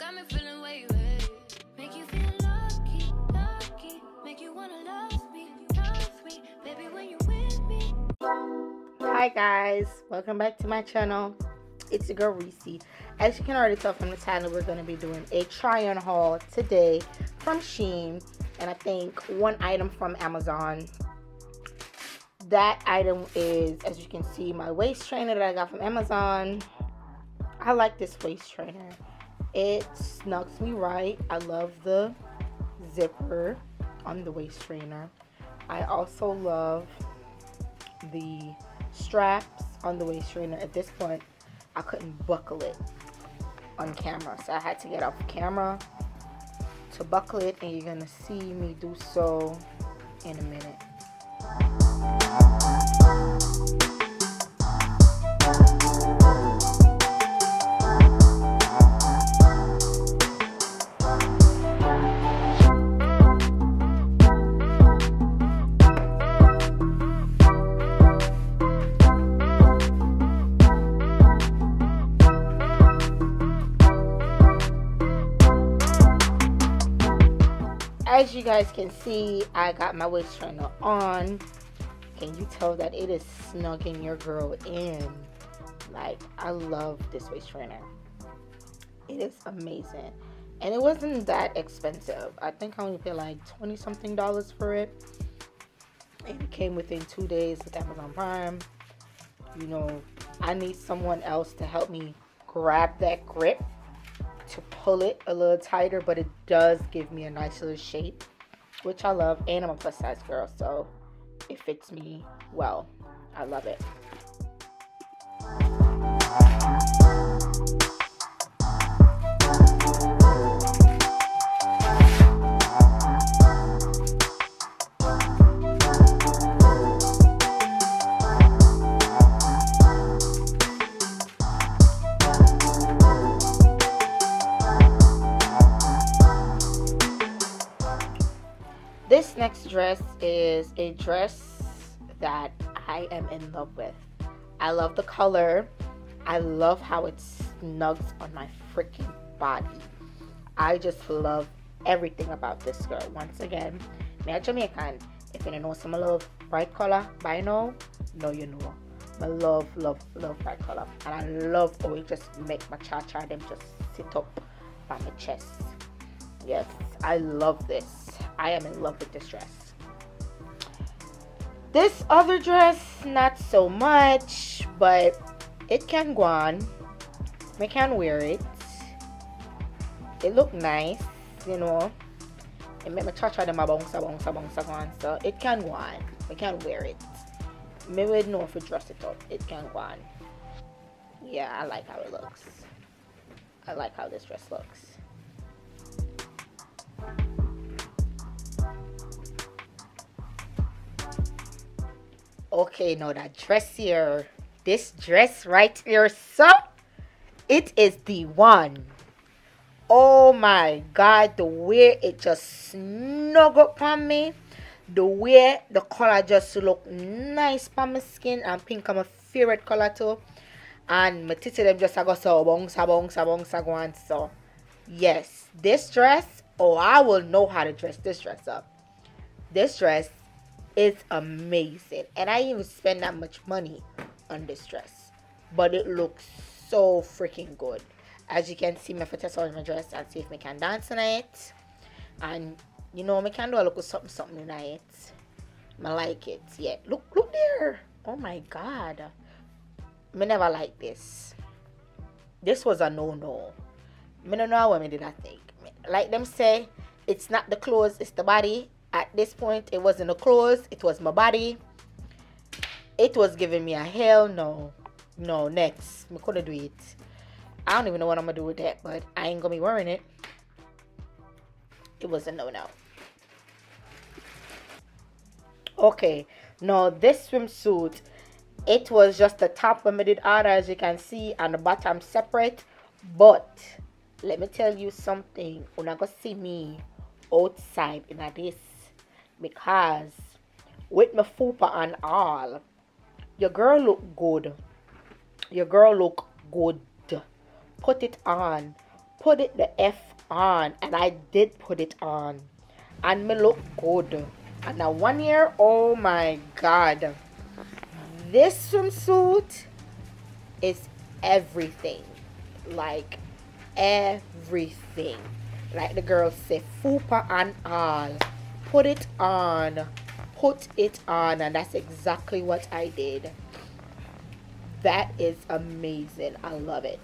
got me feeling way. Make you feel lucky, lucky. Make you wanna love me, love me. Baby, when you with me. Hi guys, welcome back to my channel. It's your girl Reese. As you can already tell from the title, we're going to be doing a try-on haul today from Shein, and I think one item from Amazon. That item is, as you can see, my waist trainer that I got from Amazon. I like this waist trainer. It snugs me right. I love the zipper on the waist trainer. I also love the straps on the waist trainer. At this point, I couldn't buckle it on camera, so I had to get off camera to buckle it, and you're gonna see me do so in a minute. As you guys can see, I got my waist trainer on. Can you tell that it is snugging your girl in? Like, I love this waist trainer. It is amazing. And it wasn't that expensive. I think I only paid like 20 something dollars for it. And it came within two days with Amazon Prime. You know, I need someone else to help me grab that grip to pull it a little tighter, but it does give me a nice little shape, which I love. And I'm a plus size girl, so it fits me well. I love it. This next dress is a dress that I am in love with. I love the color. I love how it snugs on my freaking body. I just love everything about this skirt. Once again, me a Jamaican. If you know some love bright color by now, no you know. I love, love, love bright color. And I love how it just make my cha-cha them just sit up by my chest. Yes, I love this. I am in love with this dress. This other dress, not so much, but it can go on. I can wear it. It look nice, you know. It make me cha them a bounce, bounce, bounce, bounce. So it can go on. I can wear it. Maybe know if we dress it up. It can go on. Yeah, I like how it looks. I like how this dress looks. Okay, now that dress here, this dress right here, so it is the one. Oh my god, the way it just snug up on me, the way the color just look nice on my skin, and pink is my favorite color too. And my titty them just a go so a a bounce, a go on. So, yes, this dress, oh, I will know how to dress this dress up. This dress it's amazing. And I even spend that much money on this dress. But it looks so freaking good. As you can see, me for test out my dress and see if we can dance tonight. And you know, me can do a look something something tonight. I like it. Yeah. Look look there. Oh my god. Me never like this. This was a no-no. Me don't know what me did I think. Like them say, it's not the clothes, it's the body at this point it wasn't a clothes it was my body. It was giving me a hell no. No next. I couldn't do it. I don't even know what i'm gonna do with that but i ain't gonna be wearing it. It was a no-no. Okay now this swimsuit it was just the top did order as you can see and the bottom separate. But let me tell you something. You're not gonna see me outside in a this because with my fupa and all, your girl look good. Your girl look good. Put it on put it the F on. And I did put it on. And me look good. And now one year, oh my god. This swimsuit is everything. Like everything. Like the girls say, fupa and all. Put it on. Put it on. And that's exactly what I did. That is amazing. I love it.